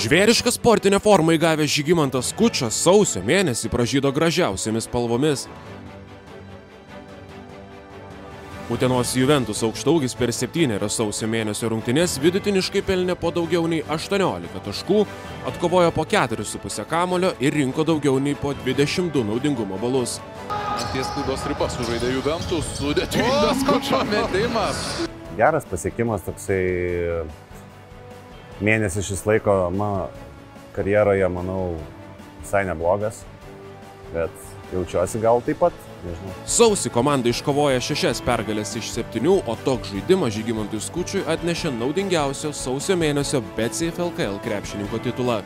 Žvėrišką sportinę formą įgavęs Žygimantas Kučas sausio mėnesį pražydo gražiausiamis spalvomis. Utenos Juventus aukštaugis per septynerias sausio mėnesio rungtynės vidutiniškai pelnė po daugiau nei 18 taškų, atkovojo po 4,5 kamulio ir rinko daugiau nei po 22 naudingumo balus. Ties klaidos riba sužaidė Juventus, sudėtingas kučio metimas. Geras pasiekimas toksai mėnesį šis laiko mano karjeroje, manau, visai neblogas, bet jaučiuosi gal taip pat, nežinau. Sausį komanda iškovoja šešias pergalės iš septynių, o toks žaidimas Žygimantui Skučiui atnešė naudingiausio sausio mėnesio BCF LKL krepšininko titulą.